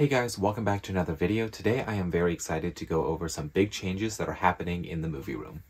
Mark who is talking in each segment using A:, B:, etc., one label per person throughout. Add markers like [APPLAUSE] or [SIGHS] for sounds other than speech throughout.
A: Hey guys, welcome back to another video. Today I am very excited to go over some big changes that are happening in the movie room.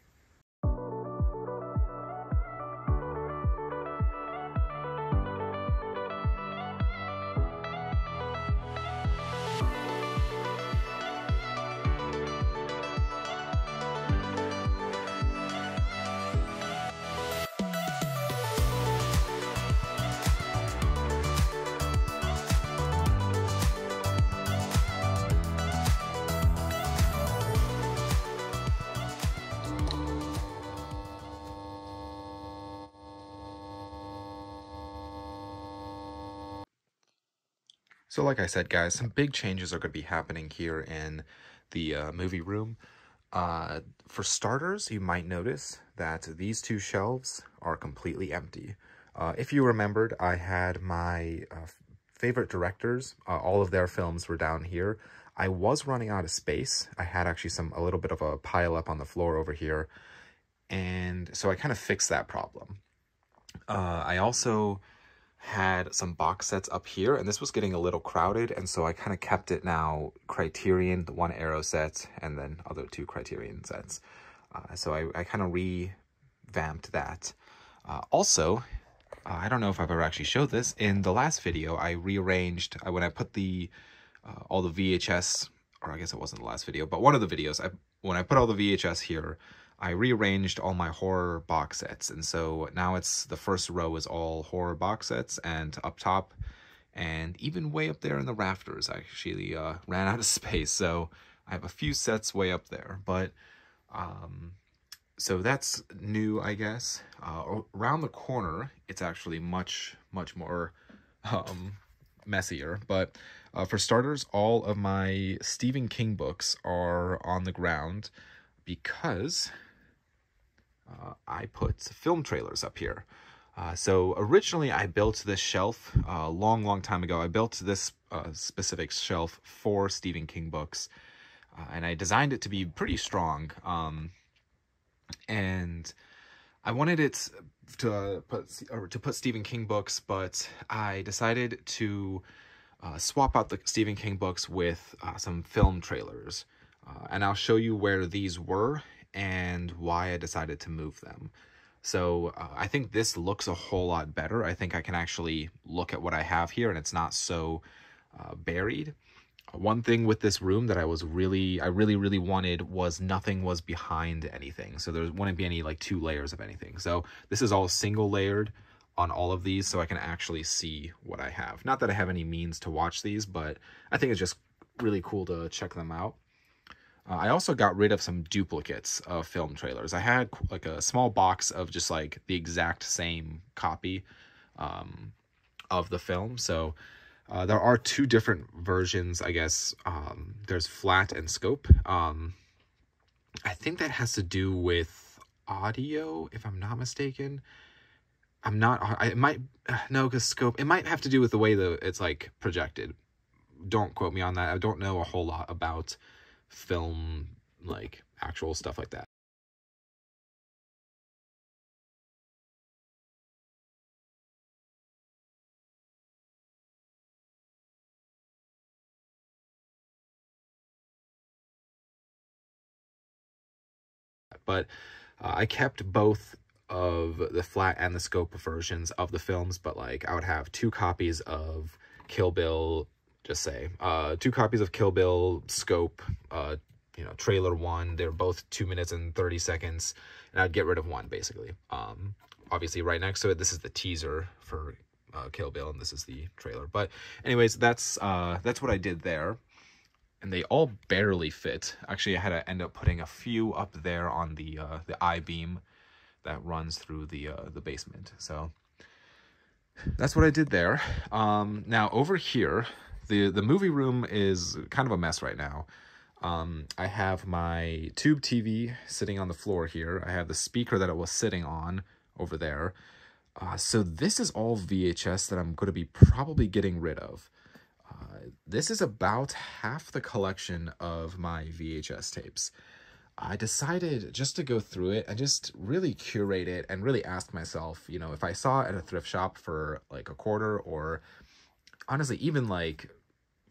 A: So like I said, guys, some big changes are going to be happening here in the uh, movie room. Uh, for starters, you might notice that these two shelves are completely empty. Uh, if you remembered, I had my uh, favorite directors, uh, all of their films were down here. I was running out of space. I had actually some a little bit of a pile up on the floor over here. And so I kind of fixed that problem. Uh, I also had some box sets up here and this was getting a little crowded and so I kind of kept it now Criterion, the one Arrow set, and then other two Criterion sets. Uh, so I, I kind of revamped that. Uh, also, uh, I don't know if I've ever actually showed this, in the last video I rearranged, uh, when I put the uh, all the VHS, or I guess it wasn't the last video, but one of the videos, I, when I put all the VHS here, I rearranged all my horror box sets. And so now it's the first row is all horror box sets and up top and even way up there in the rafters, I actually uh, [LAUGHS] ran out of space. So I have a few sets way up there, but um, so that's new, I guess. Uh, around the corner, it's actually much, much more um, messier. But uh, for starters, all of my Stephen King books are on the ground because uh, I put film trailers up here. Uh, so originally I built this shelf a uh, long, long time ago. I built this uh, specific shelf for Stephen King books, uh, and I designed it to be pretty strong. Um, and I wanted it to put to put Stephen King books, but I decided to uh, swap out the Stephen King books with some film trailers. and I'll show you where these were and why I decided to move them. So uh, I think this looks a whole lot better. I think I can actually look at what I have here and it's not so uh, buried. One thing with this room that I was really, I really, really wanted was nothing was behind anything. So there wouldn't be any like two layers of anything. So this is all single layered on all of these so I can actually see what I have. Not that I have any means to watch these, but I think it's just really cool to check them out. Uh, I also got rid of some duplicates of film trailers. I had like a small box of just like the exact same copy um, of the film. So uh, there are two different versions, I guess. Um, there's flat and scope. Um, I think that has to do with audio, if I'm not mistaken. I'm not, I might, [SIGHS] no, because scope, it might have to do with the way that it's like projected. Don't quote me on that. I don't know a whole lot about film, like actual stuff like that. But uh, I kept both of the flat and the scope versions of the films, but like I would have two copies of Kill Bill just say. Uh, two copies of Kill Bill, Scope, uh, you know, trailer one. They're both two minutes and 30 seconds, and I'd get rid of one, basically. Um, obviously, right next to it, this is the teaser for uh, Kill Bill, and this is the trailer. But anyways, that's uh, that's what I did there. And they all barely fit. Actually, I had to end up putting a few up there on the uh, the I-beam that runs through the uh, the basement. So that's what I did there. Um, now over here, the the movie room is kind of a mess right now. Um, I have my tube TV sitting on the floor here. I have the speaker that it was sitting on over there. Uh, so this is all VHS that I'm going to be probably getting rid of. Uh, this is about half the collection of my VHS tapes. I decided just to go through it and just really curate it and really ask myself, you know, if I saw it at a thrift shop for like a quarter or honestly even like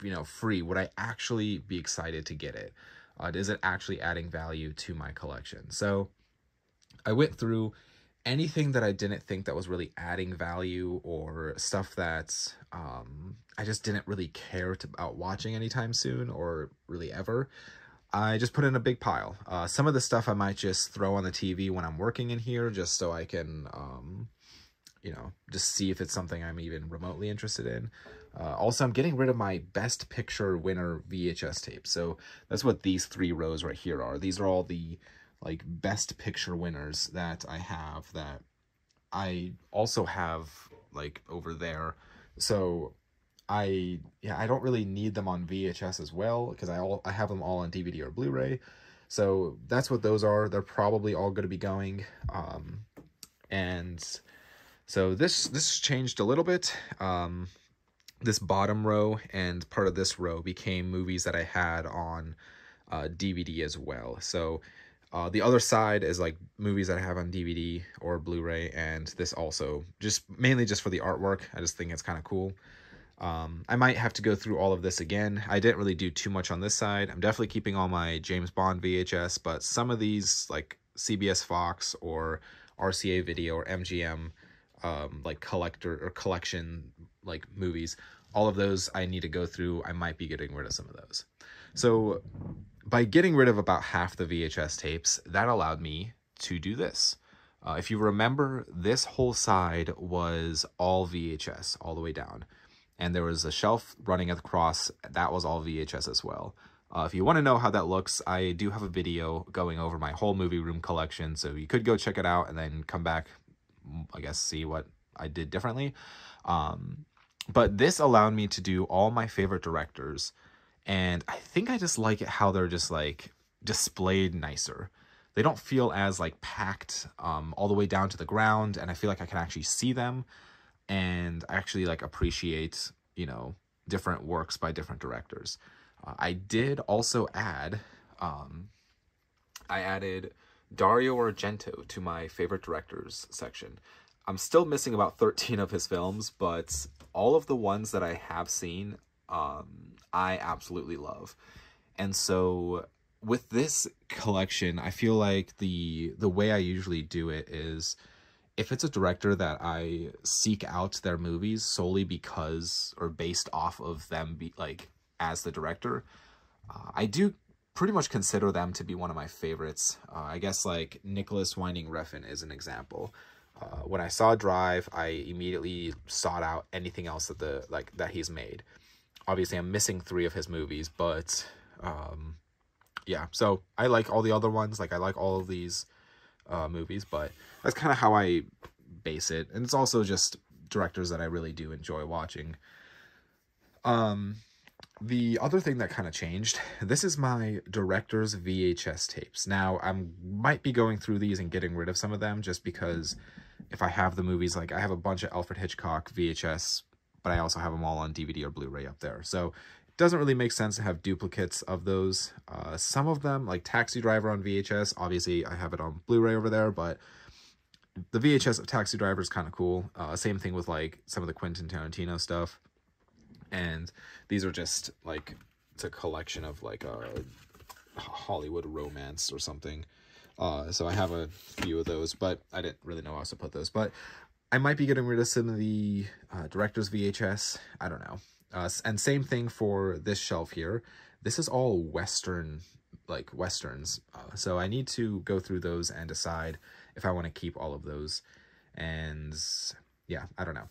A: you know, free, would I actually be excited to get it? Uh, is it actually adding value to my collection? So I went through anything that I didn't think that was really adding value or stuff that um, I just didn't really care to, about watching anytime soon or really ever. I just put in a big pile. Uh, some of the stuff I might just throw on the TV when I'm working in here just so I can, um, you know, just see if it's something I'm even remotely interested in. Uh, also, I'm getting rid of my Best Picture winner VHS tapes. So that's what these three rows right here are. These are all the like Best Picture winners that I have that I also have like over there. So I yeah, I don't really need them on VHS as well because I all I have them all on DVD or Blu-ray. So that's what those are. They're probably all going to be going. Um, and so this this changed a little bit. Um, this bottom row and part of this row became movies that I had on uh, DVD as well. So uh, the other side is like movies that I have on DVD or Blu-ray, and this also just mainly just for the artwork. I just think it's kind of cool. Um, I might have to go through all of this again. I didn't really do too much on this side. I'm definitely keeping all my James Bond VHS, but some of these like CBS Fox or RCA Video or MGM um, like collector or collection like movies, all of those I need to go through. I might be getting rid of some of those. So by getting rid of about half the VHS tapes, that allowed me to do this. Uh, if you remember, this whole side was all VHS all the way down and there was a shelf running across. That was all VHS as well. Uh, if you want to know how that looks, I do have a video going over my whole movie room collection, so you could go check it out and then come back, I guess, see what I did differently. Um, but this allowed me to do all my favorite directors, and I think I just like it how they're just like displayed nicer. They don't feel as like packed um, all the way down to the ground, and I feel like I can actually see them and I actually like appreciate, you know, different works by different directors. Uh, I did also add, um, I added Dario Argento to my favorite directors section. I'm still missing about 13 of his films, but all of the ones that I have seen, um, I absolutely love. And so with this collection, I feel like the the way I usually do it is if it's a director that I seek out their movies solely because or based off of them be like as the director, uh, I do pretty much consider them to be one of my favorites. Uh, I guess like Nicolas Winding Refn is an example. Uh, when I saw Drive, I immediately sought out anything else that the like that he's made. Obviously, I'm missing three of his movies, but um, yeah. So I like all the other ones. Like I like all of these uh, movies, but that's kind of how I base it. And it's also just directors that I really do enjoy watching. Um, the other thing that kind of changed, [LAUGHS] this is my director's VHS tapes. Now, I might be going through these and getting rid of some of them just because if I have the movies, like I have a bunch of Alfred Hitchcock VHS, but I also have them all on DVD or Blu-ray up there. So it doesn't really make sense to have duplicates of those. Uh, some of them, like Taxi Driver on VHS, obviously I have it on Blu-ray over there, but the VHS of Taxi Driver is kind of cool. Uh, same thing with like some of the Quentin Tarantino stuff. And these are just like, it's a collection of like a Hollywood romance or something. Uh, so I have a few of those, but I didn't really know how to put those. But I might be getting rid of some of the uh, director's VHS. I don't know. Uh, and same thing for this shelf here. This is all Western, like Westerns. Uh, so I need to go through those and decide if I want to keep all of those. And yeah, I don't know.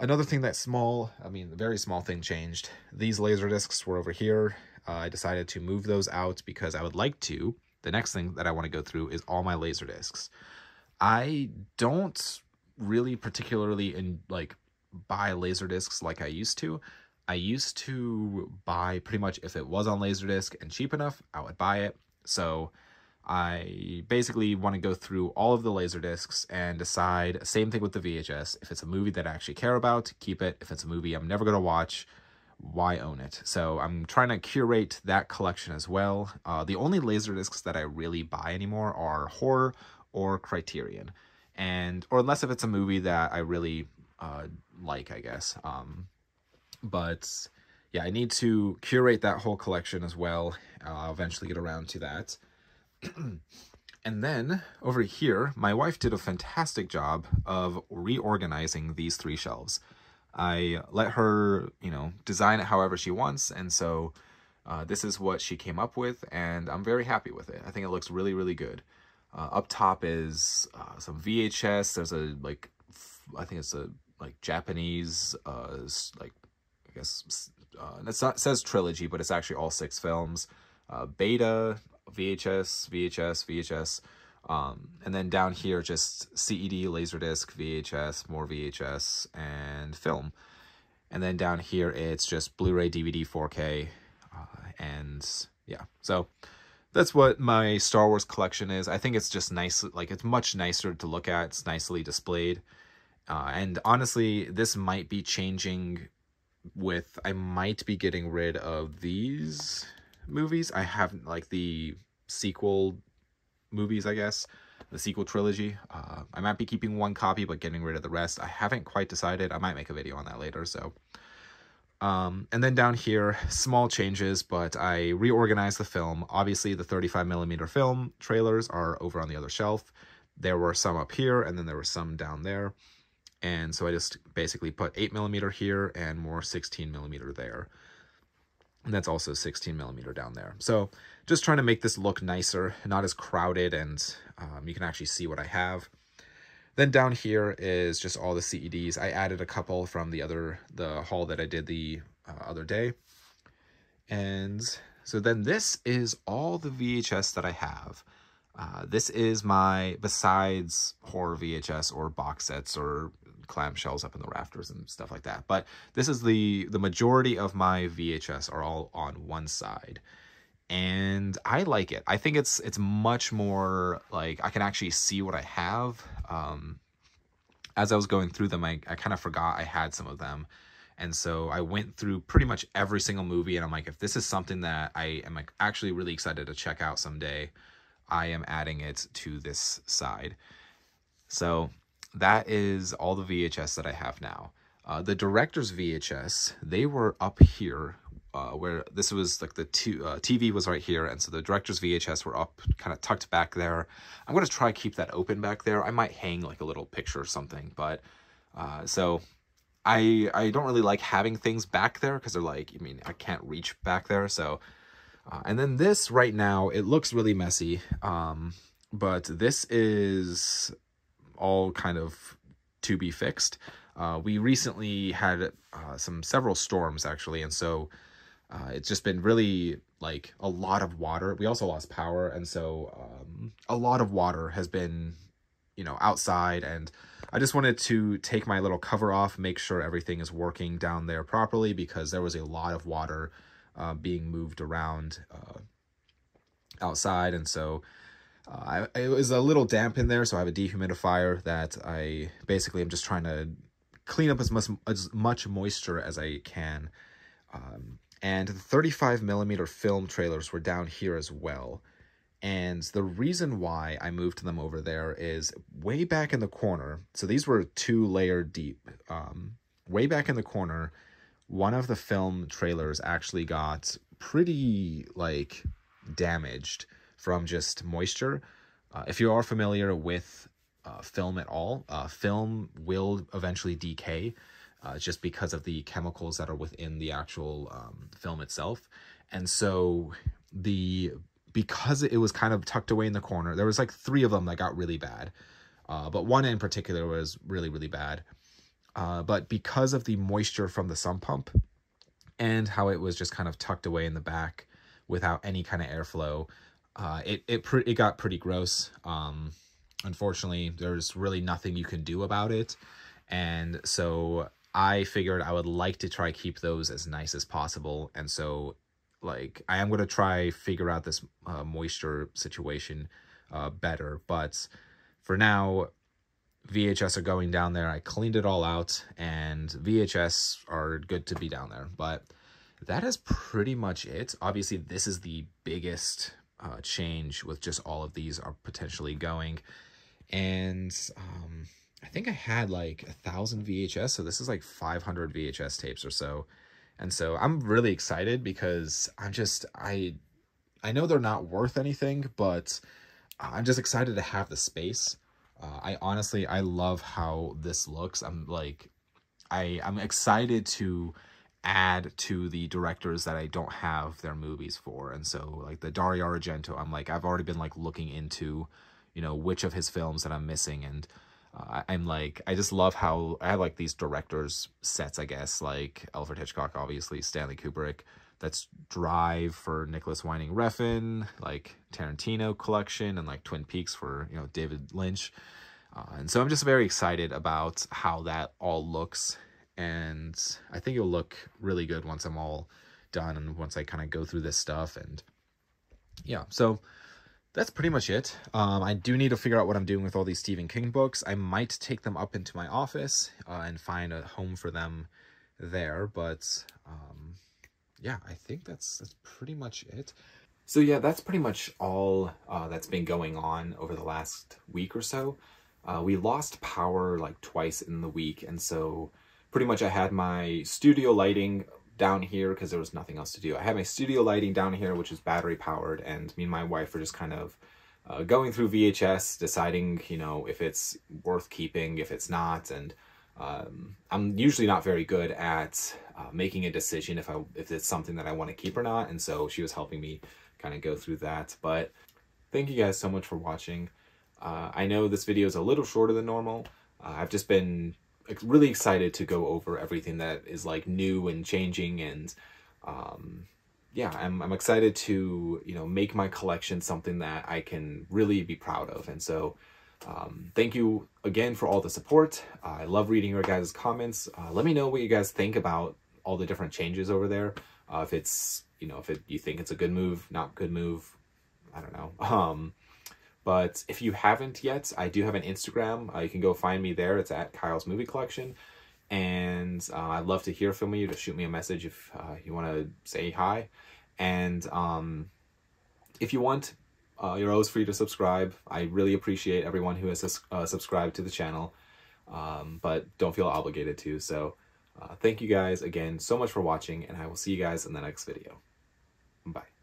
A: Another thing that small, I mean, very small thing changed. These laser discs were over here. Uh, I decided to move those out because I would like to. The next thing that I want to go through is all my laser discs. I don't really particularly in like buy laser discs like I used to. I used to buy pretty much if it was on Laserdisc and cheap enough, I would buy it. So I basically want to go through all of the laser discs and decide, same thing with the VHS, if it's a movie that I actually care about, keep it. If it's a movie I'm never going to watch, why own it? So I'm trying to curate that collection as well. Uh, the only laser discs that I really buy anymore are horror or Criterion. And, or unless if it's a movie that I really uh, like, I guess. Um, but yeah, I need to curate that whole collection as well. I'll eventually get around to that. [CLEARS THROAT] and then over here, my wife did a fantastic job of reorganizing these three shelves. I let her, you know, design it however she wants. And so uh, this is what she came up with, and I'm very happy with it. I think it looks really, really good. Uh, up top is uh, some VHS. There's a, like, I think it's a, like, Japanese, uh, like, I guess, uh, it's not, it says trilogy, but it's actually all six films. Uh, beta, VHS, VHS, VHS. Um, and then down here, just CED, Laserdisc, VHS, more VHS, and film. And then down here, it's just Blu-ray, DVD, 4K, uh, and yeah. So that's what my Star Wars collection is. I think it's just nice, like it's much nicer to look at. It's nicely displayed. Uh, and honestly, this might be changing with, I might be getting rid of these movies. I haven't, like the sequel movies, I guess. The sequel trilogy. Uh, I might be keeping one copy, but getting rid of the rest. I haven't quite decided. I might make a video on that later, so... Um, and then down here, small changes, but I reorganized the film. Obviously, the 35 millimeter film trailers are over on the other shelf. There were some up here, and then there were some down there. And so I just basically put 8 millimeter here and more 16 millimeter there. And that's also 16 millimeter down there. So just trying to make this look nicer, not as crowded, and um, you can actually see what I have. Then down here is just all the CEDs. I added a couple from the other, the haul that I did the uh, other day. And so then this is all the VHS that I have. Uh, this is my, besides horror VHS or box sets or clamshells up in the rafters and stuff like that. But this is the, the majority of my VHS are all on one side. And I like it. I think it's it's much more like I can actually see what I have. Um, as I was going through them, I, I kind of forgot I had some of them. And so I went through pretty much every single movie and I'm like, if this is something that I am like actually really excited to check out someday, I am adding it to this side. So that is all the VHS that I have now. Uh, the director's VHS, they were up here uh, where this was like the uh, TV was right here. And so the director's VHS were up kind of tucked back there. I'm going to try to keep that open back there. I might hang like a little picture or something, but uh, so I, I don't really like having things back there because they're like, I mean, I can't reach back there. So, uh, and then this right now, it looks really messy. Um, but this is all kind of to be fixed. Uh, we recently had uh, some several storms actually, and so uh, it's just been really like a lot of water. We also lost power, and so um, a lot of water has been, you know, outside. And I just wanted to take my little cover off, make sure everything is working down there properly because there was a lot of water uh, being moved around uh, outside, and so uh, I, it was a little damp in there, so I have a dehumidifier that I basically am just trying to clean up as much as much moisture as I can. Um, and the 35 millimeter film trailers were down here as well. And the reason why I moved them over there is way back in the corner. So these were two layer deep. Um, way back in the corner, one of the film trailers actually got pretty like damaged from just moisture. Uh, if you are familiar with uh, film at all, uh, film will eventually decay uh, just because of the chemicals that are within the actual um, film itself. And so the because it was kind of tucked away in the corner, there was like three of them that got really bad. Uh, but one in particular was really, really bad. Uh, but because of the moisture from the sump pump and how it was just kind of tucked away in the back without any kind of airflow, uh, it it it got pretty gross. Um, unfortunately, there's really nothing you can do about it, and so I figured I would like to try keep those as nice as possible, and so like I am gonna try figure out this uh, moisture situation uh, better, but for now. VHS are going down there. I cleaned it all out and VHS are good to be down there. But that is pretty much it. Obviously, this is the biggest uh, change with just all of these are potentially going. And um, I think I had like a thousand VHS, so this is like 500 VHS tapes or so. And so I'm really excited because I'm just, I, I know they're not worth anything, but I'm just excited to have the space. Uh, I honestly, I love how this looks. I'm like, I, I'm excited to add to the directors that I don't have their movies for. And so like the Dario Argento, I'm like, I've already been like looking into, you know, which of his films that I'm missing. And uh, I'm like, I just love how I have like these directors sets, I guess, like Alfred Hitchcock, obviously, Stanley Kubrick. That's Drive for Nicolas Winding Refn, like Tarantino collection, and like Twin Peaks for, you know, David Lynch. Uh, and so I'm just very excited about how that all looks and I think it'll look really good once I'm all done and once I kind of go through this stuff and yeah so that's pretty much it. Um, I do need to figure out what I'm doing with all these Stephen King books. I might take them up into my office uh, and find a home for them there but um, yeah I think that's that's pretty much it. So yeah that's pretty much all uh, that's been going on over the last week or so. Uh, we lost power like twice in the week and so pretty much I had my studio lighting down here because there was nothing else to do. I had my studio lighting down here, which is battery powered, and me and my wife were just kind of uh, going through VHS, deciding, you know, if it's worth keeping, if it's not, and um, I'm usually not very good at uh, making a decision if I if it's something that I want to keep or not, and so she was helping me kind of go through that. But thank you guys so much for watching. Uh, I know this video is a little shorter than normal. Uh, I've just been really excited to go over everything that is like new and changing and um, yeah, I'm, I'm excited to, you know, make my collection something that I can really be proud of. And so um, thank you again for all the support. Uh, I love reading your guys' comments. Uh, let me know what you guys think about all the different changes over there. Uh, if it's, you know, if it, you think it's a good move, not good move, I don't know. [LAUGHS] Um, but if you haven't yet, I do have an Instagram. Uh, you can go find me there. It's at Kyle's Movie Collection. And uh, I'd love to hear from you. To shoot me a message if uh, you want to say hi. And um, if you want, uh, you're always free to subscribe. I really appreciate everyone who has uh, subscribed to the channel. Um, but don't feel obligated to. So uh, thank you guys again so much for watching. And I will see you guys in the next video. Bye.